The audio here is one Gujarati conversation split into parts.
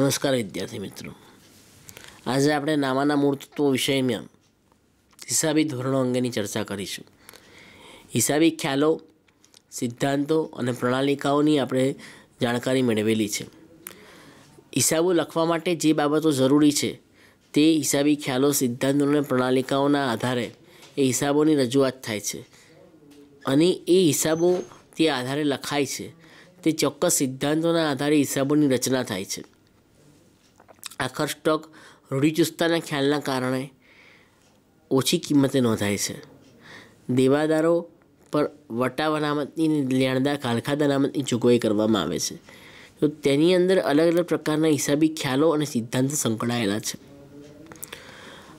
નમસ્કાર વિદ્યાર્થી મિત્રો. આજે આપણે નામાના મૂળ તત્વો વિષયમાં હિસાબી ધોરણો અંગેની ચર્ચા કરીશું. હિસાબી ખ્યાલો, સિદ્ધાંતો અને પ્રણાલિકાઓની આપણે જાણકારી મેળવેલી છે. હિસાબો લખવા માટે જે બાબતો જરૂરી છે તે હિસાબી ખ્યાલો, સિદ્ધાંતો અને પ્રણાલિકાઓના આધારે એ હિસાબોની રજૂઆત થાય છે. અને એ હિસાબો તે આધારે લખાય છે. તે ચોક્કસ સિદ્ધાંતોના આધારે હિસાબોની રચના થાય છે. આખર સ્ટોક રૂઢિચુસ્તતાના ખ્યાલના કારણે ઓછી કિંમતે નોંધાય છે. દેવાદારો પર વટાવ અનામતની લેણદાર કાલખાદ અનામતની જોગવાઈ કરવામાં આવે છે. તો તેની અંદર અલગ અલગ પ્રકારના હિસાબી ખ્યાલો અને સિદ્ધાંતો સંકળાયેલા છે.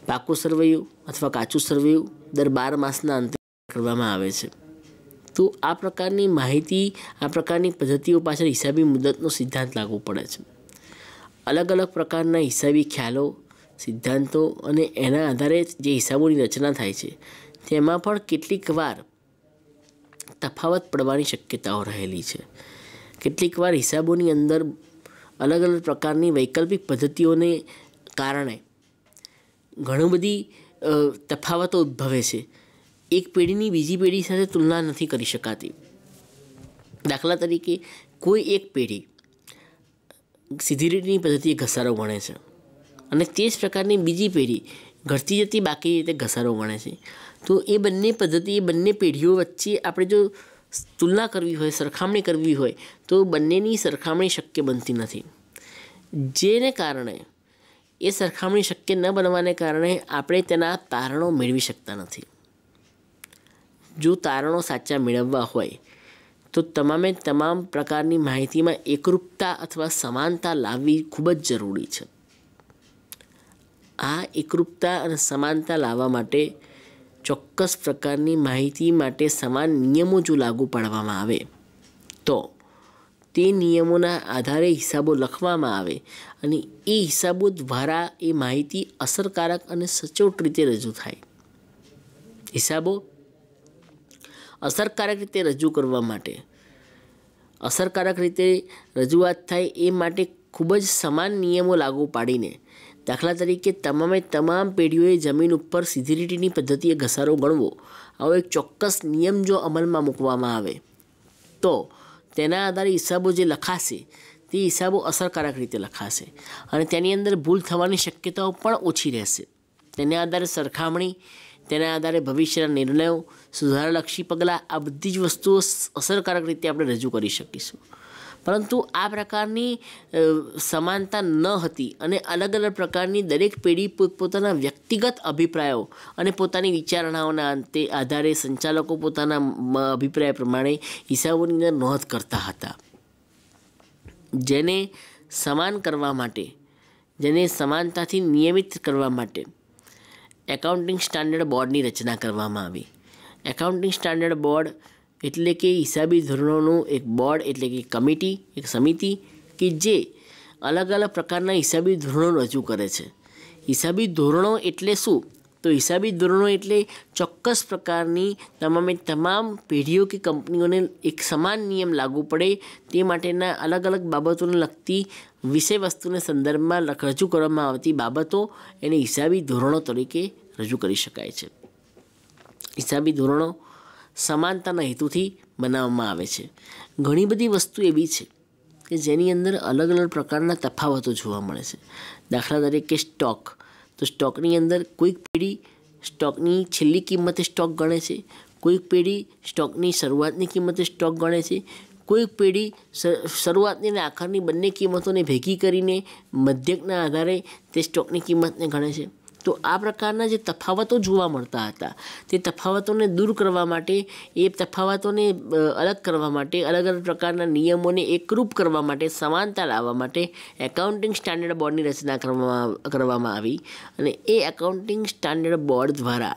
પાકું સરવૈયું અથવા કાચું સરવૈયું દર બાર માસના અંતે કરવામાં આવે છે. તો આ પ્રકારની માહિતી, આ પ્રકારની પદ્ધતિઓ પાછળ હિસાબી મુદતનો સિદ્ધાંત લાગુ પડે છે. અલગ અલગ પ્રકારના હિસાબી ખ્યાલો, સિદ્ધાંતો અને એના આધારે જે હિસાબોની રચના થાય છે, તેમાં પણ કેટલીક વાર તફાવત પડવાની શક્યતાઓ રહેલી છે. કેટલીક વાર હિસાબોની અંદર અલગ અલગ પ્રકારની વૈકલ્પિક પદ્ધતિઓને કારણે ઘણી બધી તફાવતો ઉદ્ભવે છે. એક પેઢીની બીજી પેઢી સાથે તુલના નથી કરી શકાતી. દાખલા તરીકે કોઈ એક પેઢી સીધી રીતની પદ્ધતિએ ઘસારો ગણે છે. અને તે જ પ્રકારની બીજી પેઢી ઘટતી જતી બાકી રીતે ઘસારો ગણે છે. તો એ બંને પદ્ધતિ, એ બંને પેઢીઓ વચ્ચે આપણે જો તુલના કરવી હોય, સરખામણી કરવી હોય, તો બંનેની સરખામણી શક્ય બનતી નથી. જેને કારણે એ સરખામણી શક્ય ન બનવાને કારણે આપણે તેના તારણો મેળવી શકતા નથી. જો તારણો સાચા મેળવવા હોય તો તમામે તમામ પ્રકારની માહિતીમાં એકરૂપતા અથવા સમાનતા લાવવી ખૂબ જ જરૂરી છે. આ એકરૂપતા અને સમાનતા લાવવા માટે ચોક્કસ પ્રકારની માહિતી માટે સમાન નિયમો જો લાગુ પાડવામાં આવે, તો તે નિયમોના આધારે હિસાબો લખવામાં આવે અને એ હિસાબો દ્વારા એ માહિતી અસરકારક અને સચોટ રીતે રજૂ થાય. હિસાબો અસરકારક રીતે રજૂ કરવા માટે. અસરકારક રીતે રજૂઆત થાય એ માટે ખૂબ જ સમાન નિયમો લાગુ પાડીને દાખલા તરીકે તમામે તમામ પેઢીઓએ જમીન ઉપર સીધી લીટીની પદ્ધતિએ ઘસારો ગણવો. આવો એક ચોક્કસ નિયમ જો અમલમાં મૂકવામાં આવે, તો તેના આધારે હિસાબો જે લખાશે, તે હિસાબો અસરકારક રીતે લખાશે અને તેની અંદર ભૂલ થવાની શક્યતાઓ પણ ઓછી રહેશે. તેના આધારે સરખામણી તેના આધારે ભવિષ્યના નિર્ણયો સુધારાલક્ષી પગલાં આ બધી જ વસ્તુઓ અસરકારક રીતે આપણે રજૂ કરી શકીશું. પરંતુ આ પ્રકારની સમાનતા ન હતી અને અલગ અલગ પ્રકારની દરેક પેઢી પોતપોતાના વ્યક્તિગત અભિપ્રાયો અને પોતાની વિચારણાઓના અંતે આધારે સંચાલકો પોતાના અભિપ્રાય પ્રમાણે હિસાબોની અંદર નોંધ કરતા હતા. જેને સમાન કરવા માટે, જેને સમાનતાથી નિયમિત કરવા માટે એકાઉન્ટિંગ સ્ટાન્ડર્ડ બોર્ડની રચના કરવામાં આવી. એકાઉન્ટિંગ સ્ટાન્ડર્ડ બોર્ડ એટલે કે હિસાબી ધોરણોનું એક બોર્ડ એટલે કે કમિટી, એક સમિતિ કે જે અલગ અલગ પ્રકારના હિસાબી ધોરણો રજૂ કરે છે. હિસાબી ધોરણો એટલે શું? તો હિસાબી ધોરણો એટલે ચોક્કસ પ્રકારની તમામે તમામ પેઢીઓ કે કંપનીઓને એક સમાન નિયમ લાગુ પડે તે માટેના અલગ અલગ બાબતોને લગતી વિષય વસ્તુને સંદર્ભમાં રજૂ કરવામાં આવતી બાબતો એને હિસાબી ધોરણો તરીકે રજૂ કરી શકાય છે. હિસાબી ધોરણો સમાનતાના હેતુથી બનાવવામાં આવે છે. ઘણી બધી વસ્તુ એવી છે કે જેની અંદર અલગ અલગ પ્રકારના તફાવતો જોવા મળે છે. દાખલા તરીકે સ્ટોક તો સ્ટોકની અંદર કોઈક પેઢી સ્ટોકની છેલ્લી કિંમતે સ્ટોક ગણે છે. કોઈક પેઢી સ્ટોકની શરૂઆતની કિંમતે સ્ટોક ગણે છે. કોઈક પેઢી શરૂઆતની અને આખરની બંને કિંમતોને ભેગી કરીને મધ્યકના આધારે તે સ્ટોકની કિંમતને ગણે છે. તો આ પ્રકારના જે તફાવતો જોવા મળતા હતા, તે તફાવતોને દૂર કરવા માટે, એ તફાવતોને અલગ કરવા માટે, અલગ અલગ પ્રકારના નિયમોને એકરૂપ કરવા માટે, સમાનતા લાવવા માટે એકાઉન્ટિંગ સ્ટાન્ડર્ડ બોર્ડની રચના કરવામાં કરવામાં આવી. અને એ એકાઉન્ટિંગ સ્ટાન્ડર્ડ બોર્ડ દ્વારા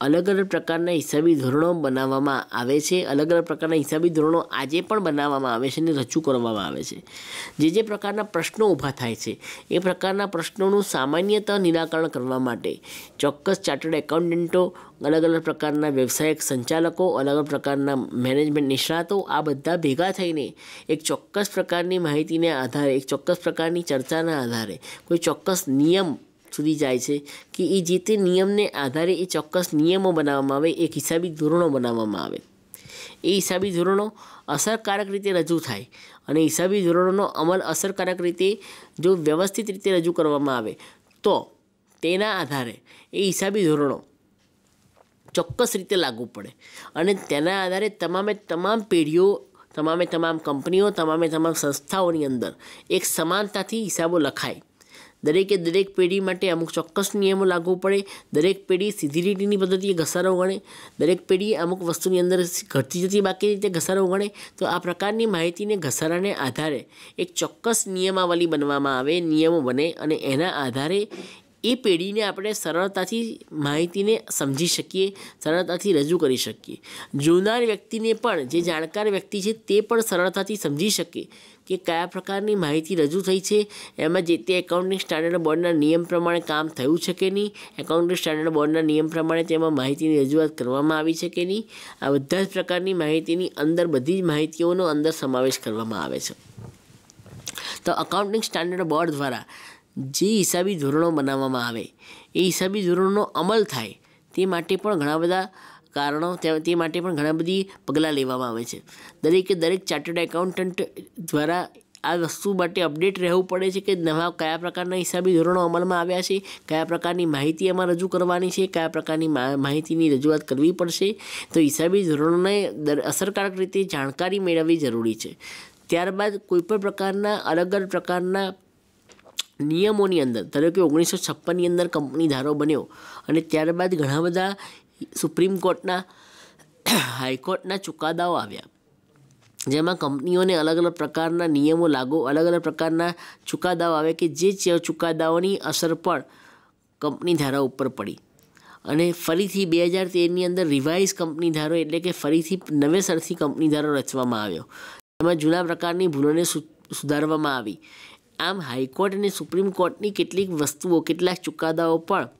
અલગ અલગ પ્રકારના હિસાબી ધોરણો બનાવવામાં આવે છે. અલગ અલગ પ્રકારના હિસાબી ધોરણો આજે પણ બનાવવામાં આવે છે અને રજૂ કરવામાં આવે છે. જે જે પ્રકારના પ્રશ્નો ઊભા થાય છે, એ પ્રકારના પ્રશ્નોનું સામાન્યતઃ નિરાકરણ કરવા માટે ચોક્કસ ચાર્ટર્ડ એકાઉન્ટન્ટો, અલગ અલગ પ્રકારના વ્યવસાયિક સંચાલકો, અલગ અલગ પ્રકારના મેનેજમેન્ટ નિષ્ણાતો, આ બધા ભેગા થઈને એક ચોક્કસ પ્રકારની માહિતીને આધારે, એક ચોક્કસ પ્રકારની ચર્ચાના આધારે, કોઈ ચોક્કસ નિયમ સુધી જાય છે કે એ જે તે નિયમને આધારે એ ચોક્કસ નિયમો બનાવવામાં આવે, એક હિસાબી ધોરણો બનાવવામાં આવે. એ હિસાબી ધોરણો અસરકારક રીતે રજૂ થાય અને હિસાબી ધોરણોનો અમલ અસરકારક રીતે જો વ્યવસ્થિત રીતે રજૂ કરવામાં આવે, તો તેના આધારે એ હિસાબી ધોરણો ચોક્કસ રીતે લાગુ પડે અને તેના આધારે તમામે તમામ પેઢીઓ, તમામે તમામ કંપનીઓ, તમામે તમામ સંસ્થાઓની અંદર એક સમાનતાથી હિસાબો લખાય. દરેકે દરેક પેઢી માટે અમુક ચોક્કસ નિયમો લાગુ પડે, દરેક પેઢી સીધી લીટીની પદ્ધતિએ ઘસારો ગણે, દરેક પેઢી અમુક વસ્તુની અંદર ઘટતી જતી બાકી રીતે ઘસારો ગણે, તો આ પ્રકારની માહિતીને ઘસારાને આધારે એક ચોક્કસ નિયમાવલી બનવામાં આવે, નિયમો બને અને એના આધારે એ પેઢીને આપણે સરળતાથી માહિતીને સમજી શકીએ, સરળતાથી રજૂ કરી શકીએ. જોનાર વ્યક્તિને પણ, જે જાણકાર વ્યક્તિ છે, તે પણ સરળતાથી સમજી શકે કે કયા પ્રકારની માહિતી રજૂ થઈ છે. એમાં જે તે એકાઉન્ટિંગ સ્ટાન્ડર્ડ બોર્ડના નિયમ પ્રમાણે કામ થયું છે કે નહીં, એકાઉન્ટિંગ સ્ટાન્ડર્ડ બોર્ડના નિયમ પ્રમાણે તેમાં માહિતીની રજૂઆત કરવામાં આવી છે કે નહીં, આ બધા જ પ્રકારની માહિતીની અંદર બધી જ માહિતીઓનો અંદર સમાવેશ કરવામાં આવે છે. તો અકાઉન્ટિંગ સ્ટાન્ડર્ડ બોર્ડ દ્વારા જે હિસાબી ધોરણો બનાવવામાં આવે, એ હિસાબી ધોરણોનો અમલ થાય, તે માટે પણ ઘણા બધા કારણો, તે માટે પણ ઘણા બધી પગલાં લેવામાં આવે છે. દરેકે દરેક ચાર્ટર્ડ એકાઉન્ટન્ટ દ્વારા આ વસ્તુ માટે અપડેટ રહેવું પડે છે કે નવા કયા પ્રકારના હિસાબી ધોરણો અમલમાં આવ્યા છે, કયા પ્રકારની માહિતી એમાં રજૂ કરવાની છે, કયા પ્રકારની માહિતીની રજૂઆત કરવી પડશે. તો હિસાબી ધોરણોને અસરકારક રીતે જાણકારી મેળવવી જરૂરી છે. ત્યારબાદ કોઈપણ પ્રકારના અલગ અલગ પ્રકારના નિયમોની અંદર, ધારો કે ઓગણીસો છપ્પનની અંદર કંપની ધારો બન્યો અને ત્યારબાદ ઘણા બધા સુપ્રીમ કોર્ટના, હાઈકોર્ટના ચુકાદાઓ આવ્યા. જેમાં કંપનીઓને અલગ અલગ પ્રકારના નિયમો લાગુ, અલગ અલગ પ્રકારના ચુકાદાઓ આવે કે જે ચુકાદાઓની અસર પણ કંપની ધારા ઉપર પડી. અને ફરીથી બે હજાર તેરની અંદર રિવાઇઝ કંપની ધારો એટલે કે ફરીથી નવેસરથી કંપની ધારો રચવામાં આવ્યો. એમાં જૂના પ્રકારની ભૂલોને સુધારવામાં આવી. આમ હાઈકોર્ટ અને સુપ્રીમ કોર્ટની કેટલીક વસ્તુઓ કેટલાક ચુકાદાઓ પણ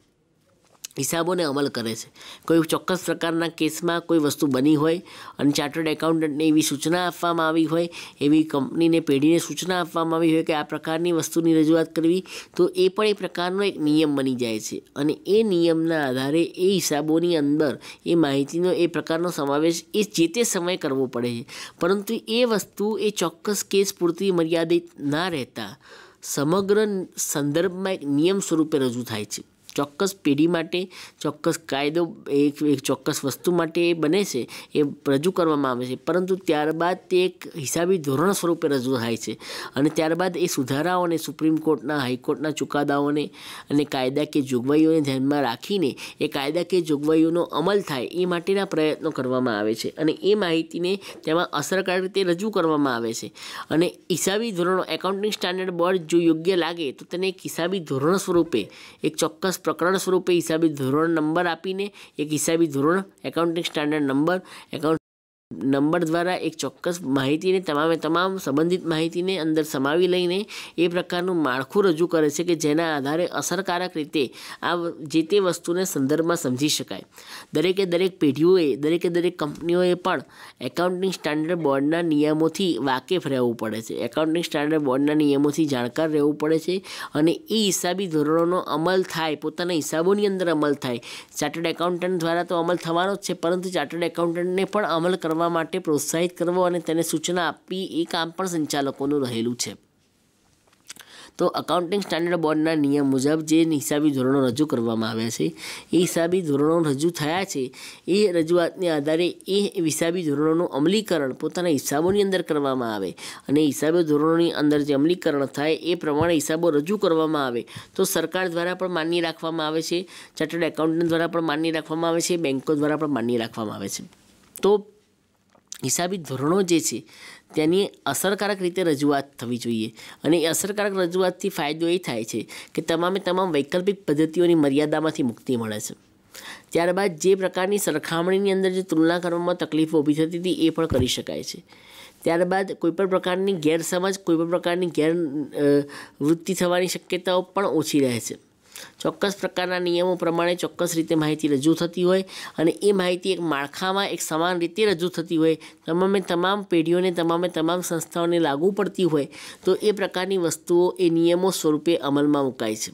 હિસાબોને અમલ કરે છે. કોઈ ચોક્કસ પ્રકારના કેસમાં કોઈ વસ્તુ બની હોય અને ચાર્ટર્ડ એકાઉન્ટન્ટને એવી સૂચના આપવામાં આવી હોય, એવી કંપનીને પેઢીને સૂચના આપવામાં આવી હોય કે આ પ્રકારની વસ્તુની રજૂઆત કરવી, તો એ પણ એ પ્રકારનો એક નિયમ બની જાય છે. અને એ નિયમના આધારે એ હિસાબોની અંદર એ માહિતીનો એ પ્રકારનો સમાવેશ એ જે તે સમયે કરવો પડે છે. પરંતુ એ વસ્તુ એ ચોક્કસ કેસ પૂરતી મર્યાદિત ના રહેતા, સમગ્ર સંદર્ભમાં એક નિયમ સ્વરૂપે રજૂ થાય છે. ચોક્કસ પેઢી માટે, ચોક્કસ કાયદો, એક એક ચોક્કસ વસ્તુ માટે એ બને છે, એ રજૂ કરવામાં આવે છે. પરંતુ ત્યારબાદ તે એક હિસાબી ધોરણ સ્વરૂપે રજૂ થાય છે અને ત્યારબાદ એ સુધારાઓને સુપ્રીમ કોર્ટના, હાઈકોર્ટના ચુકાદાઓને અને કાયદાકીય જોગવાઈઓને ધ્યાનમાં રાખીને, એ કાયદાકીય જોગવાઈઓનો અમલ થાય એ માટેના પ્રયત્નો કરવામાં આવે છે અને એ માહિતીને તેમાં અસરકારક રીતે રજૂ કરવામાં આવે છે. અને હિસાબી ધોરણો એકાઉન્ટિંગ સ્ટાન્ડર્ડ બોર્ડ જો યોગ્ય લાગે તો તેને એક હિસાબી ધોરણ સ્વરૂપે, એક ચોક્કસ પ્રકરણ સ્વરૂપે હિસાબી ધોરણ નંબર આપીને એક હિસાબી ધોરણ accounting standard number account number દ્વારા એક ચોક્કસ માહિતીને તમામે તમામ સંબંધિત માહિતીને અંદર સમાવી લઈને એ પ્રકારનું માળખું રજૂ કરે છે કે જેના આધારે અસરકારક રીતે આ જે તે વસ્તુને સંદર્ભમાં સમજી શકાય. દરેકે દરેક પેઢીઓએ, દરેકે દરેક કંપનીઓએ પણ એકાઉન્ટિંગ સ્ટાન્ડર્ડ બોર્ડના નિયમોથી વાકેફ રહેવું પડે છે. એકાઉન્ટિંગ સ્ટાન્ડર્ડ બોર્ડના નિયમોથી જાણકાર રહેવું પડે છે અને એ હિસાબી ધોરણોનો અમલ થાય, પોતાના હિસાબોની અંદર અમલ થાય. ચાર્ટર્ડ એકાઉન્ટન્ટ દ્વારા તો અમલ થવાનો જ છે, પરંતુ ચાર્ટર્ડ એકાઉન્ટન્ટને પણ અમલ કરવા કરવા માટે પ્રોત્સાહિત કરવો અને તેને સૂચના આપવી એ કામ પણ સંચાલકોનું રહેલું છે. તો અકાઉન્ટિંગ સ્ટાન્ડર્ડ બોર્ડના નિયમ મુજબ જે હિસાબી ધોરણો રજૂ કરવામાં આવ્યા છે, એ હિસાબી ધોરણો રજૂ થયા છે, એ રજૂઆતને આધારે એ હિસાબી ધોરણોનું અમલીકરણ પોતાના હિસાબોની અંદર કરવામાં આવે અને હિસાબી ધોરણોની અંદર જે અમલીકરણ થાય એ પ્રમાણે હિસાબો રજૂ કરવામાં આવે. તો સરકાર દ્વારા પણ માન્ય રાખવામાં આવે છે, ચાર્ટર્ડ એકાઉન્ટન્ટ દ્વારા પણ માન્ય રાખવામાં આવે છે બેન્કો દ્વારા પણ માન્ય રાખવામાં આવે છે. તો હિસાબી ધોરણો જે છે, તેની અસરકારક રીતે રજૂઆત થવી જોઈએ. અને એ અસરકારક રજૂઆતથી ફાયદો એ થાય છે કે તમામે તમામ વૈકલ્પિક પદ્ધતિઓની મર્યાદામાંથી મુક્તિ મળે છે. ત્યારબાદ જે પ્રકારની સરખામણીની અંદર જે તુલના કરવામાં તકલીફો ઊભી થતી હતી, એ પણ કરી શકાય છે. ત્યારબાદ કોઈપણ પ્રકારની ગેરસમજ કોઈપણ પ્રકારની ગેર વૃત્તિ થવાની શક્યતાઓ પણ ઓછી રહે છે. ચોક્કસ પ્રકારના નિયમો પ્રમાણે ચોક્કસ રીતે માહિતી રજૂ થતી હોય અને એ માહિતી એક માળખામાં એક સમાન રીતે રજૂ થતી હોય. તમામે તમામ પેઢીઓને તમામે તમામ સંસ્થાઓને લાગુ પડતી હોય તો એ પ્રકારની વસ્તુઓ, એ નિયમો સ્વરૂપે અમલમાં મુકાય છે.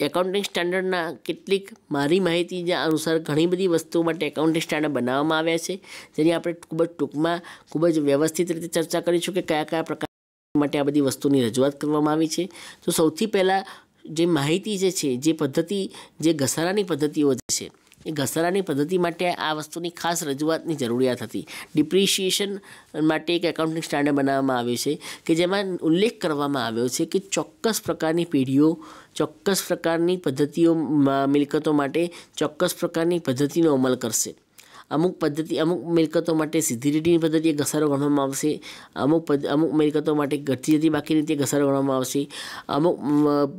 એકાઉન્ટિંગ સ્ટાન્ડર્ડના કેટલીક મારી માહિતી અનુસાર ઘણી બધી વસ્તુઓ માટે એકાઉન્ટિંગ સ્ટાન્ડર્ડ બનાવવામાં આવ્યા છે, જેની આપણે ખૂબ જ ટૂંકમાં ખૂબ જ વ્યવસ્થિત રીતે ચર્ચા કરીશું કે કયા કયા પ્રકાર માટે આ બધી વસ્તુની રજૂઆત કરવામાં આવી છે. તો સૌથી પહેલાં જે માહિતી જે છે, જે પદ્ધતિ, જે ઘસારાની પદ્ધતિઓ છે, એ ઘસારાની પદ્ધતિ માટે આ વસ્તુની ખાસ રજૂઆતની જરૂરિયાત હતી. ડિપ્રિશિએશન માટે એક એકાઉન્ટિંગ સ્ટાન્ડર્ડ બનાવવામાં આવ્યું છે કે જેમાં ઉલ્લેખ કરવામાં આવ્યો છે કે ચોક્કસ પ્રકારની પેઢીઓ, ચોક્કસ પ્રકારની પદ્ધતિઓ મિલકતો માટે ચોક્કસ પ્રકારની પદ્ધતિનો અમલ કરશે. અમુક પદ્ધતિ, અમુક મિલકતો માટે સીધી રીતની પદ્ધતિએ ઘસારો ગણવામાં આવશે. અમુક અમુક મિલકતો માટે ઘટતી જતી બાકી રીતે ઘસારો ગણવામાં આવશે. અમુક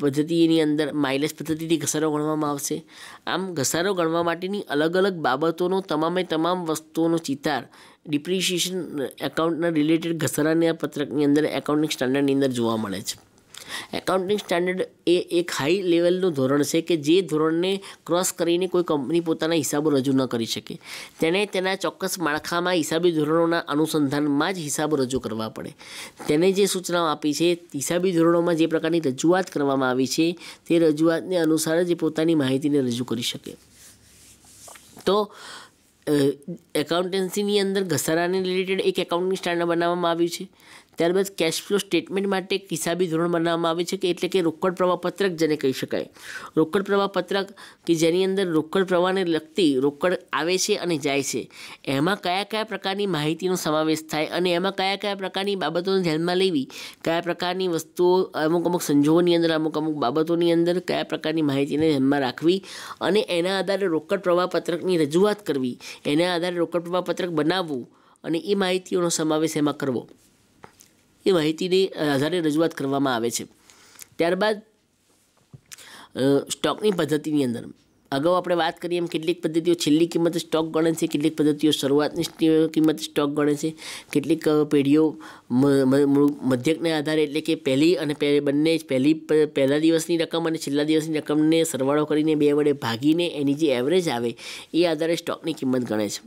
પદ્ધતિની અંદર માઇલેજ પદ્ધતિથી ઘસારો ગણવામાં આવશે. આમ ઘસારો ગણવા માટેની અલગ અલગ બાબતોનો તમામે તમામ વસ્તુઓનો ચિતાર ડિપ્રિશિએશન એકાઉન્ટના રિલેટેડ ઘસારાની પત્રકની અંદર એકાઉન્ટિંગ સ્ટાન્ડર્ડની અંદર જોવા મળે છે. એકાઉન્ટિંગ સ્ટાન્ડર્ડ એ એક હાઈ લેવલનું ધોરણ છે કે જે ધોરણને ક્રોસ કરીને કોઈ કંપની પોતાના હિસાબો રજૂ ન કરી શકે. તેણે તેના ચોક્કસ માળખામાં હિસાબી ધોરણોના અનુસંધાનમાં જ હિસાબો રજૂ કરવા પડે. તેને જે સૂચનાઓ આપી છે, હિસાબી ધોરણોમાં જે પ્રકારની રજૂઆત કરવામાં આવી છે, તે રજૂઆતને અનુસાર જ પોતાની માહિતીને રજૂ કરી શકે. તો એકાઉન્ટન્સીની અંદર ઘસારાને રિલેટેડ એક એકાઉન્ટિંગ સ્ટાન્ડર્ડ બનાવવામાં આવ્યું છે. ત્યારબાદ કેશ ફ્લો સ્ટેટમેન્ટ માટે એક હિસાબી ધોરણ બનાવવામાં આવે છે કે એટલે કે રોકડ પ્રવાહ પત્રક જેને કહી શકાય. રોકડ પ્રવાહ પત્રક કે જેની અંદર રોકડ પ્રવાહને લગતી રોકડ આવે છે અને જાય છે. એમાં કયા કયા પ્રકારની માહિતીનો સમાવેશ થાય અને એમાં કયા કયા પ્રકારની બાબતોને ધ્યાનમાં લેવી, કયા પ્રકારની વસ્તુઓ અમુક અમુક સંજોગોની અંદર, અમુક અમુક બાબતોની અંદર કયા પ્રકારની માહિતીને ધ્યાનમાં રાખવી અને એના આધારે રોકડ પ્રવાહ પત્રકની રજૂઆત કરવી, એના આધારે રોકડ પ્રવાહ પત્રક બનાવવું અને એ માહિતીઓનો સમાવેશ એમાં કરવો. એ માહિતીની આધારે રજૂઆત કરવામાં આવે છે. ત્યારબાદ સ્ટોકની પદ્ધતિની અંદર અગાઉ આપણે વાત કરીએ એમ કેટલીક પદ્ધતિઓ છેલ્લી કિંમત સ્ટોક ગણે છે, કેટલીક પદ્ધતિઓ શરૂઆતની કિંમત સ્ટોક ગણે છે, કેટલીક પેઢીઓ મધ્યકને આધારે એટલે કે પહેલી અને બંને જ પહેલી પહેલા દિવસની રકમ અને છેલ્લા દિવસની રકમને સરવાળો કરીને બે વડે ભાગીને એની જે એવરેજ આવે એ આધારે સ્ટોકની કિંમત ગણે છે.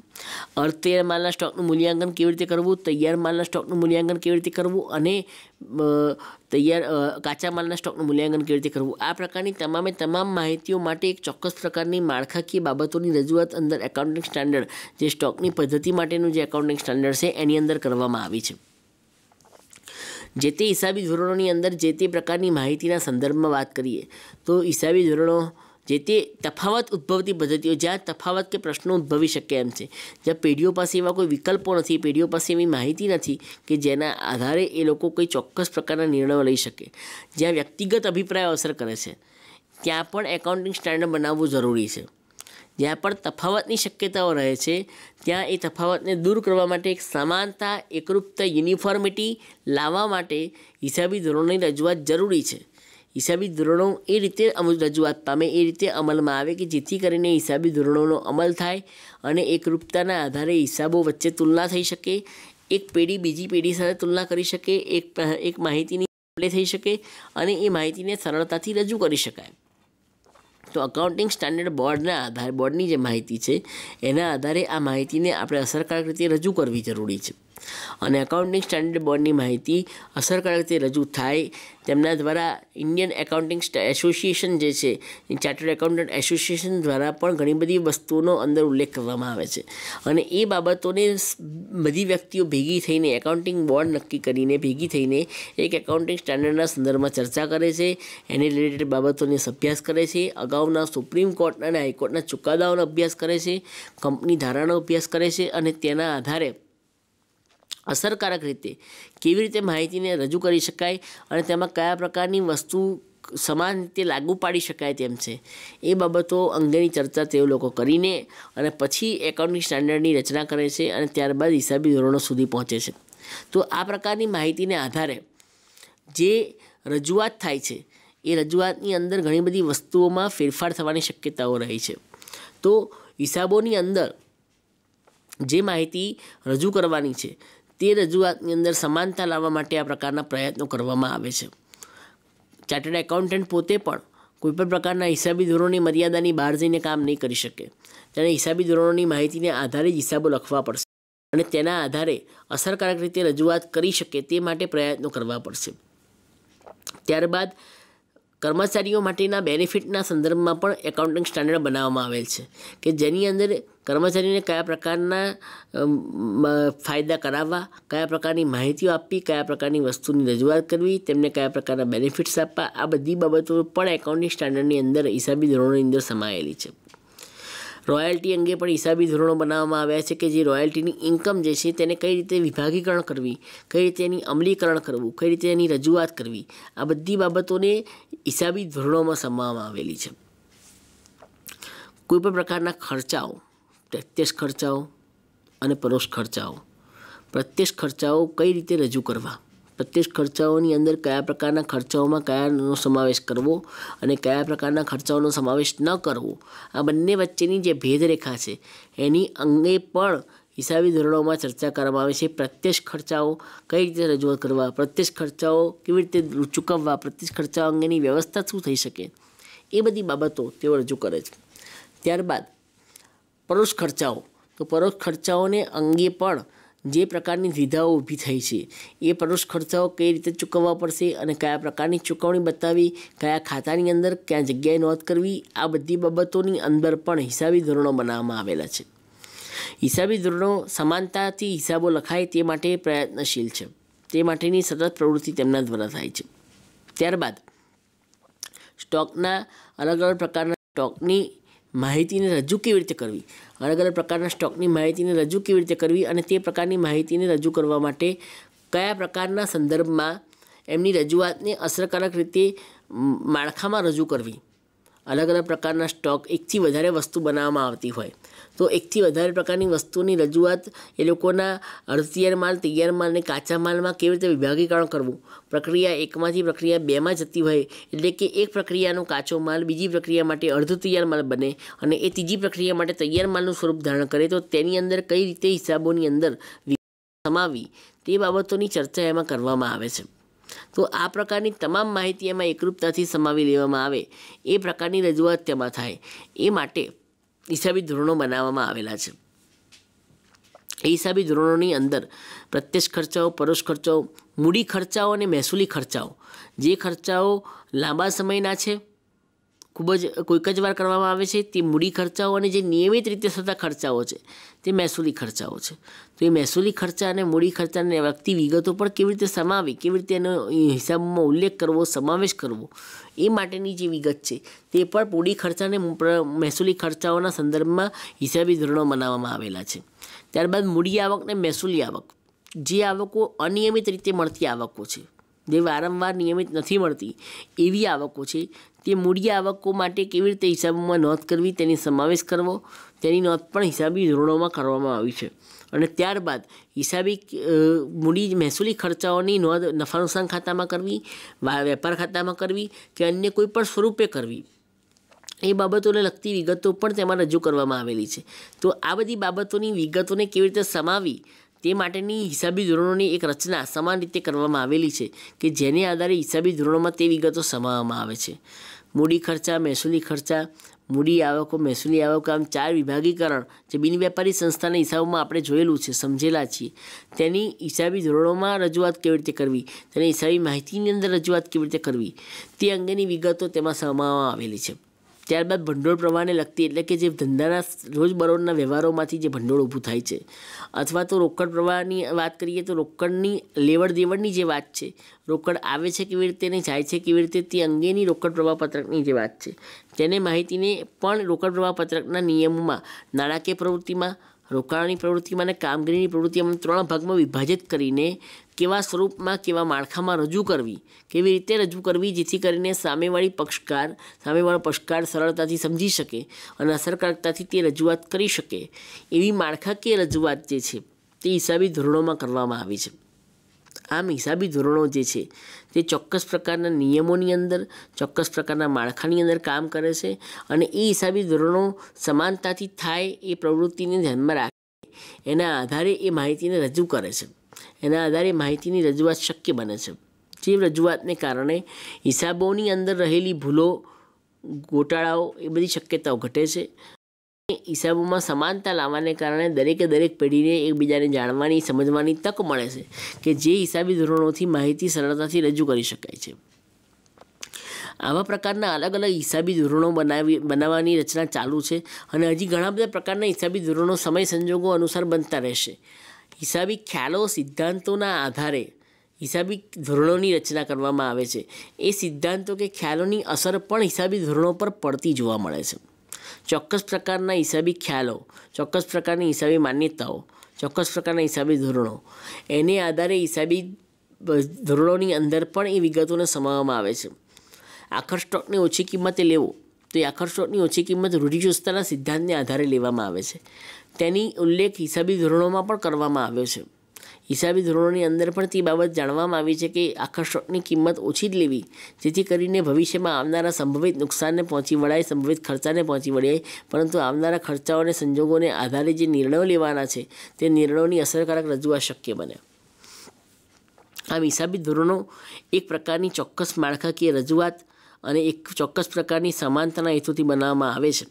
અર્થતૈયાર માલના સ્ટોકનું મૂલ્યાંકન કેવી રીતે કરવું? તૈયાર માલના સ્ટોકનું મૂલ્યાંકન કેવી રીતે કરવું? અને તૈયાર કાચા માલના સ્ટોકનું મૂલ્યાંકન કેવી રીતે કરવું? આ પ્રકારની તમામે તમામ માહિતીઓ માટે એક ચોક્કસ પ્રકારની માળખાકીય બાબતોની રજૂઆત અંદર એકાઉન્ટિંગ સ્ટાન્ડર્ડ જે સ્ટોકની પદ્ધતિ માટેનું જે એકાઉન્ટિંગ સ્ટાન્ડર્ડ છે, એની અંદર કરવામાં આવી છે. જે તે હિસાબી ધોરણોની અંદર જે તે પ્રકારની માહિતીના સંદર્ભમાં વાત કરીએ, તો હિસાબી ધોરણો જે તે તફાવત ઉદ્ભવતી પદ્ધતિઓ જ્યાં તફાવત કે પ્રશ્નો ઉદ્ભવી શકે એમ છે. જ્યાં પેઢીઓ પાસે એવા કોઈ વિકલ્પો નથી, પેઢીઓ પાસે એવી માહિતી નથી કે જેના આધારે એ લોકો કોઈ ચોક્કસ પ્રકારના નિર્ણયો લઈ શકે. જ્યાં વ્યક્તિગત અભિપ્રાય અસર કરે છે, ત્યાં પણ એકાઉન્ટિંગ સ્ટાન્ડર્ડ બનાવવું જરૂરી છે. જ્યાં પણ તફાવતની શક્યતાઓ રહે છે, ત્યાં એ તફાવતને દૂર કરવા માટે એક સમાનતા, એકરૂપતા યુનિફોર્મિટી લાવવા માટે હિસાબી ધોરણોની રજૂઆત જરૂરી છે. હિસાબી ધોરણો એ રીતે રજૂઆત પામે, એ રીતે અમલમાં આવે કે જેથી કરીને હિસાબી ધોરણોનો અમલ થાય અને એકરૂપતાના આધારે હિસાબો વચ્ચે તુલના થઈ શકે, એક પેઢી બીજી પેઢી સાથે તુલના કરી શકે, એક એક માહિતીની થઈ શકે અને એ માહિતીને સરળતાથી રજૂ કરી શકાય. તો અકાઉન્ટિંગ સ્ટાન્ડર્ડ બોર્ડના આધારે બોર્ડની જે માહિતી છે, એના આધારે આ માહિતીને આપણે અસરકારક રીતે રજૂ કરવી જરૂરી છે. અને એકાઉન્ટિંગ સ્ટાન્ડર્ડ બોર્ડની માહિતી અસરકારક રીતે રજૂ થાય, તેમના દ્વારા ઇન્ડિયન એકાઉન્ટિંગ એસોસિએશન જે છે ચાર્ટર્ડ એકાઉન્ટન્ટ એસોસિએશન દ્વારા પણ ઘણી બધી વસ્તુઓનો અંદર ઉલ્લેખ કરવામાં આવે છે. અને એ બાબતોને બધી વ્યક્તિઓ ભેગી થઈને એકાઉન્ટિંગ બોર્ડ નક્કી કરીને ભેગી થઈને એક એકાઉન્ટિંગ સ્ટાન્ડર્ડના સંદર્ભમાં ચર્ચા કરે છે. એને રિલેટેડ બાબતોને અભ્યાસ કરે છે. અગાઉના સુપ્રીમ કોર્ટના અને હાઈકોર્ટના ચુકાદાઓનો અભ્યાસ કરે છે. કંપની ધારાનો અભ્યાસ કરે છે અને તેના આધારે અસરકારક રીતે. કેવી રીતે માહિતીને રજૂ કરી શકાય અને તેમાં કયા પ્રકારની વસ્તુ સમાન રીતે લાગુ પાડી શકાય તેમ છે. એ બાબતો અંગેની ચર્ચા તેઓ લોકો કરીને અને પછી એકાઉન્ટિંગ સ્ટાન્ડર્ડની રચના કરે છે અને ત્યારબાદ હિસાબી ધોરણો સુધી પહોંચે છે. તો આ પ્રકારની માહિતીને આધારે જે રજૂઆત થાય છે, એ રજૂઆતની અંદર ઘણી બધી વસ્તુઓમાં ફેરફાર થવાની શક્યતાઓ રહી છે. તો હિસાબોની અંદર જે માહિતી રજૂ કરવાની છે તે રજૂઆતની અંદર સમાનતા લાવવા માટે આ પ્રકારના પ્રયત્નો કરવામાં આવે છે. ચાર્ટર્ડ એકાઉન્ટન્ટ પોતે પણ કોઈપણ પ્રકારના હિસાબી ધોરણોની મર્યાદાની બહાર જઈને કામ નહીં કરી શકે. તેણે હિસાબી ધોરણોની માહિતીને આધારે જ હિસાબો લખવા પડશે અને તેના આધારે અસરકારક રીતે રજૂઆત કરી શકે તે માટે પ્રયત્નો કરવા પડશે. ત્યારબાદ કર્મચારીઓ માટેના બેનિફિટના સંદર્ભમાં પણ એકાઉન્ટિંગ સ્ટાન્ડર્ડ બનાવવામાં આવેલ છે કે જેની અંદર કર્મચારીને કયા પ્રકારના ફાયદા કરાવવા, કયા પ્રકારની માહિતીઓ આપવી, કયા પ્રકારની વસ્તુની રજૂઆત કરવી, તેમને કયા પ્રકારના બેનિફિટ્સ આપવા, આ બધી બાબતો પણ એકાઉન્ટિંગ સ્ટાન્ડર્ડની અંદર હિસાબી ધોરણોની અંદર સમાયેલી છે. રોયલ્ટી અંગે પણ હિસાબી ધોરણો બનાવવામાં આવ્યા છે કે જે રોયલ્ટીની ઇન્કમ જે છે તેને કઈ રીતે વિભાગીકરણ કરવી, કઈ રીતે એની અમલીકરણ કરવું, કઈ રીતે એની રજૂઆત કરવી, આ બધી બાબતોને હિસાબી ધોરણોમાં સમાવવામાં આવેલી છે. કોઈપણ પ્રકારના ખર્ચાઓ, પ્રત્યક્ષ ખર્ચાઓ અને પરોક્ષ ખર્ચાઓ, પ્રત્યક્ષ ખર્ચાઓ કઈ રીતે રજૂ કરવા? પ્રત્યક્ષ ખર્ચાઓની અંદર કયા પ્રકારના ખર્ચાઓમાં કયાનો સમાવેશ કરવો અને કયા પ્રકારના ખર્ચાઓનો સમાવેશ ન કરવો? આ બંને વચ્ચેની જે ભેદરેખા છે, એની અંગે પણ હિસાબી ધોરણોમાં ચર્ચા કરવામાં આવે છે. પ્રત્યક્ષ ખર્ચાઓ કઈ રીતે રજૂઆત કરવા? પ્રત્યક્ષ ખર્ચાઓ કેવી રીતે ચૂકવવા? પ્રત્યક્ષ ખર્ચાઓ અંગેની વ્યવસ્થા શું થઈ શકે? એ બધી બાબતો તેઓ રજૂ કરે છે. ત્યારબાદ, પરોક્ષ ખર્ચાઓ. તો પરોક્ષ ખર્ચાઓને અંગે પણ જે પ્રકારની દ્વિધાઓ ઊભી થઈ છે, એ પરોક્ષ ખર્ચાઓ કઈ રીતે ચૂકવવા પડશે અને કયા પ્રકારની ચૂકવણી બતાવી, કયા ખાતાની અંદર કયા જગ્યાએ નોંધ કરવી, આ બધી બાબતોની અંદર પણ હિસાબી ધોરણો બનાવવામાં આવેલા છે. હિસાબી ધોરણો સમાનતાથી હિસાબો લખાય તે માટે પ્રયત્નશીલ છે. તે માટેની સતત પ્રવૃત્તિ તેમના દ્વારા થાય છે. ત્યારબાદ, સ્ટોકના અલગ અલગ પ્રકારના સ્ટોકની માહિતીને રજૂ કેવી રીતે કરવી? અલગ અલગ પ્રકારના સ્ટોકની માહિતીને રજૂ કેવી રીતે કરવી અને તે પ્રકારની માહિતીને રજૂ કરવા માટે કયા પ્રકારના સંદર્ભમાં એમની રજૂઆતને અસરકારક રીતે માળખામાં રજૂ કરવી? અલગ અલગ પ્રકારના સ્ટોક એકથી વધારે વસ્તુ બનાવવામાં આવતી હોય. તો એકથી વધારે પ્રકારની વસ્તુની રજૂઆત એ લોકોના અડતિયાર માલ, તૈયાર માલ અને કાચા માલમાં કેવી રીતે વિભાગીકરણ કરવું? પ્રક્રિયા એકમાંથી પ્રક્રિયા બેમાં જતી હોય એટલે કે એક પ્રક્રિયાનો કાચો માલ બીજી પ્રક્રિયા માટે અર્ધ તૈયાર માલ બને અને એ ત્રીજી પ્રક્રિયા માટે તૈયાર માલનું સ્વરૂપ ધારણ કરે તો તેની અંદર કઈ રીતે હિસાબોની અંદર સમાવી તે બાબતોની ચર્ચા એમાં કરવામાં આવે છે. તો આ પ્રકારની તમામ માહિતી એમાં એકરૂપતાથી સમાવી લેવામાં આવે. એ પ્રકારની રજૂઆત તેમાં થાય. એ માટે હિસાબી ધોરણો બનાવવામાં આવેલા છે. એ હિસાબી ધોરણોની અંદર પ્રત્યક્ષ ખર્ચાઓ, પરોક્ષ ખર્ચાઓ, મૂડી ખર્ચાઓ અને મહેસૂલી ખર્ચાઓ. જે ખર્ચાઓ લાંબા સમયના છે, ખૂબ જ, કોઈક જ વાર કરવામાં આવે છે, તે મૂડી ખર્ચાઓ અને જે નિયમિત રીતે થતા ખર્ચાઓ છે, તે મહેસૂલી ખર્ચાઓ છે. તો એ મહેસૂલી ખર્ચા અને મૂડી ખર્ચાને લગતી વિગતો પણ કેવી રીતે સમાવી, કેવી રીતે એનો હિસાબમાં ઉલ્લેખ કરવો, સમાવેશ કરવો, એ માટેની જે વિગત છે, તે પણ મૂડી ખર્ચા અને મહેસૂલી ખર્ચાઓના સંદર્ભમાં હિસાબી ધોરણો બનાવવામાં આવેલા છે. ત્યારબાદ મૂડી આવક ને મહેસૂલી આવક. જે આવકો અનિયમિત રીતે મળતી આવકો છે, જે વારંવાર નિયમિત નથી મળતી, એવી આવકો છે. તે મૂડી આવકો માટે કેવી રીતે હિસાબમાં નોંધ કરવી, તેની સમાવેશ કરવો તેની નોંધ પણ હિસાબી ધોરણોમાં કરવામાં આવી છે. અને ત્યારબાદ હિસાબી મૂડી મહેસૂલી ખર્ચાઓની નોંધ નફા નુકસાન ખાતામાં કરવી વેપાર ખાતામાં કરવી કે અન્ય કોઈ પણ સ્વરૂપે કરવી. એ બાબતોને લગતી વિગતો પણ તેમાં રજૂ કરવામાં આવેલી છે. તો આ બધી બાબતોની વિગતોને કેવી રીતે સમાવી તે માટેની હિસાબી ધોરણોની એક રચના સમાન રીતે કરવામાં આવેલી છે કે જેને આધારે હિસાબી ધોરણોમાં તે વિગતો સમાવવામાં આવે છે. મૂડી ખર્ચા, મહેસૂલી ખર્ચા મૂડી આવકો, મહેસૂલી આવકો આમ ચાર વિભાગીકરણ જે બિન વેપારી સંસ્થાના હિસાબોમાં આપણે જોયેલું છે, સમજેલા છીએ. તેની હિસાબી ધોરણોમાં રજૂઆત કેવી રીતે કરવી? તેની હિસાબી માહિતીની અંદર રજૂઆત કેવી રીતે કરવી? તે અંગેની વિગતો તેમાં સમાવવામાં આવેલી છે. ત્યારબાદ ભંડોળ પ્રવાહને લગતી એટલે કે જે ધંધાના રોજબરોજના વ્યવહારોમાંથી જે ભંડોળ ઊભું થાય છે. અથવા તો રોકડ પ્રવાહની વાત કરીએ તો રોકડની લેવડ દેવડની જે વાત છે, રોકડ આવે છે કેવી રીતે ને જાય છે કેવી રીતે તે અંગેની રોકડ પ્રવાહ પત્રકની જે વાત છે. તેને માહિતીને પણ રોકડ પ્રવાહ પત્રકના નિયમોમાં, નાણાકીય પ્રવૃત્તિમાં, રોકાણની પ્રવૃત્તિમાં અને કામગીરીની પ્રવૃત્તિમાં ત્રણ ભાગમાં વિભાજિત કરીને કેવા સ્વરૂપમાં, કેવા માળખામાં રજૂ કરવી, કેવી રીતે રજૂ કરવી જેથી કરીને સામેવાળી પક્ષકાર, સામેવાળો પક્ષકાર સરળતાથી સમજી શકે અને અસરકારકતાથી તે રજૂઆત કરી શકે. એવી માળખાકીય રજૂઆત જે છે, તે હિસાબી ધોરણોમાં કરવામાં આવી છે. આમ હિસાબી ધોરણો જે છે, તે ચોક્કસ પ્રકારના નિયમોની અંદર, ચોક્કસ પ્રકારના માળખાની અંદર કામ કરે છે અને એ હિસાબી ધોરણો સમાનતાથી થાય એ પ્રવૃત્તિને ધ્યાનમાં રાખે, એના આધારે એ માહિતીને રજૂ કરે છે. એના આધારે માહિતીની રજૂઆત શક્ય બને છે. જે રજૂઆતને કારણે હિસાબોની અંદર રહેલી ભૂલો, ગોટાળાઓ એ બધી શક્યતાઓ ઘટે છે. હિસાબોમાં સમાનતા લાવવાને કારણે દરેકે દરેક પેઢીને એકબીજાને જાણવાની, સમજવાની તક મળે છે કે જે હિસાબી ધોરણોથી માહિતી સરળતાથી રજૂ કરી શકાય છે. આવા પ્રકારના અલગ અલગ હિસાબી ધોરણો બનાવી, બનાવવાની રચના ચાલુ છે અને હજી ઘણા બધા પ્રકારના હિસાબી ધોરણો સમય સંજોગો અનુસાર બનતા રહેશે. હિસાબી ખ્યાલો સિદ્ધાંતોના આધારે હિસાબી ધોરણોની રચના કરવામાં આવે છે. એ સિદ્ધાંતો કે ખ્યાલોની અસર પણ હિસાબી ધોરણો પર પડતી જોવા મળે છે. ચોક્કસ પ્રકારના હિસાબી ખ્યાલો, ચોક્કસ પ્રકારની હિસાબી માન્યતાઓ, ચોક્કસ પ્રકારના હિસાબી ધોરણો, એને આધારે હિસાબી ધોરણોની અંદર પણ એ વિગતોને સમાવવામાં આવે છે. આખર સ્ટોકને ઓછી કિંમતે લેવો, તો એ આખર સ્ટોકની ઓછી કિંમત રૂઢિચુસ્તના સિદ્ધાંતને આધારે લેવામાં આવે છે. તેની ઉલ્લેખ હિસાબી ધોરણોમાં પણ કરવામાં આવ્યો છે. હિસાબી ધોરણોની અંદર પણ તે બાબત જાણવામાં આવી છે કે આકર્ષકની કિંમત ઓછી જ લેવી, જેથી કરીને ભવિષ્યમાં આવનારા સંભવિત નુકસાનને પહોંચી વળાય, સંભવિત ખર્ચાને પહોંચી વળાય પરંતુ આવનારા ખર્ચાઓને સંજોગોને આધારે જે નિર્ણયો લેવાના છે, તે નિર્ણયોની અસરકારક રજૂઆત શક્ય બને. આમ હિસાબી ધોરણો એક પ્રકારની ચોક્કસ માળખાકીય રજૂઆત અને એક ચોક્કસ પ્રકારની સમાનતાના હેતુથી બનાવવામાં આવે છે.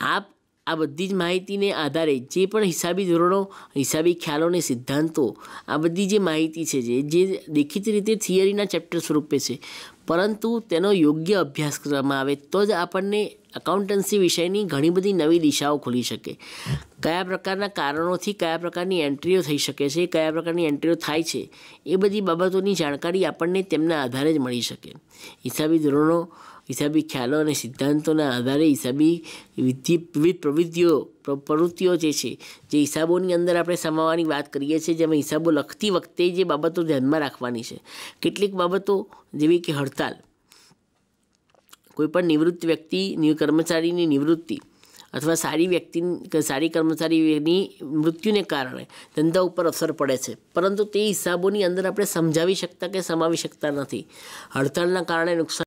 આ આ બધી જ માહિતીને આધારે જે પણ હિસાબી ધોરણો, હિસાબી ખ્યાલો અને સિદ્ધાંતો, આ બધી જે માહિતી છે જે જે દેખીતી રીતે થિયરીના ચેપ્ટર સ્વરૂપે છે. પરંતુ તેનો યોગ્ય અભ્યાસ કરવામાં આવે તો જ આપણને એકાઉન્ટન્સી વિષયની ઘણી બધી નવી દિશાઓ ખુલી શકે. કયા પ્રકારના કારણોથી કયા પ્રકારની એન્ટ્રીઓ થઈ શકે છે, કયા પ્રકારની એન્ટ્રીઓ થાય છે, એ બધી બાબતોની જાણકારી આપણને તેમના આધારે જ મળી શકે. હિસાબી ધોરણો હિસાબી ખ્યાલો અને સિદ્ધાંતોના આધારે હિસાબી વિધિ વિવિધ પ્રવૃત્તિઓ પ્રવૃત્તિઓ જે છે જે હિસાબોની અંદર આપણે સમાવવાની વાત કરીએ છીએ જેમાં હિસાબો લખતી વખતે જે બાબતો ધ્યાનમાં રાખવાની છે કેટલીક બાબતો જેવી કે હડતાલ કોઈપણ નિવૃત્ત વ્યક્તિ કર્મચારીની નિવૃત્તિ અથવા સારી વ્યક્તિ સારી કર્મચારીની મૃત્યુને કારણે ધંધા ઉપર અસર પડે છે પરંતુ તે હિસાબોની અંદર આપણે સમજાવી શકતા કે સમાવી શકતા નથી હડતાલના કારણે નુકસાન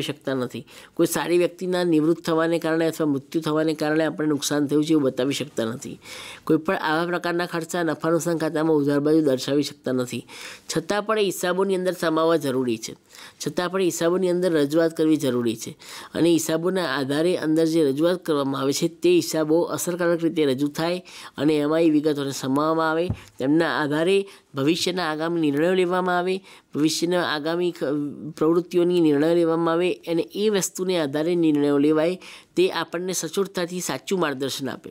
શકતા નથી. કોઈ સારી વ્યક્તિના નિવૃત્ત થવાને કારણે અથવા મૃત્યુ થવાને કારણે આપણે નુકસાન થયું છે એવું બતાવી શકતા નથી. કોઈ પણ આવા પ્રકારના ખર્ચા નફા નુકસાન ખાતામાં ઉધાર બાજુ દર્શાવી શકતા નથી. છતાં પણ એ હિસાબોની અંદર સમાવવા જરૂરી છે. છતાં પણ હિસાબોની અંદર રજૂઆત કરવી જરૂરી છે. અને હિસાબોના આધારે અંદર જે રજૂઆત કરવામાં આવે છે તે હિસાબો અસરકારક રીતે રજૂ થાય અને એમાં એ વિગતોને સમાવવામાં આવે. તેમના આધારે ભવિષ્યના આગામી નિર્ણયો લેવામાં આવે. ભવિષ્યના આગામી પ્રવૃત્તિઓની નિર્ણય લેવામાં આવે અને એ વસ્તુને આધારે નિર્ણયો લેવાય, તે આપણને સચોટતાથી સાચું માર્ગદર્શન આપે.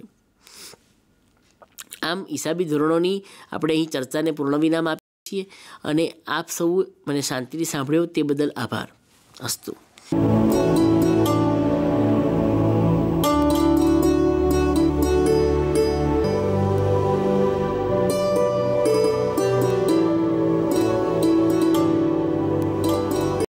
આમ હિસાબી ધોરણોની આપણે અહીં ચર્ચાને પૂર્ણ વિરામ આપીએ છીએ અને આપ સૌ મને શાંતિથી સાંભળ્યો તે બદલ આભાર. અસ્તુ.